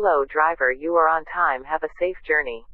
Hello driver you are on time have a safe journey.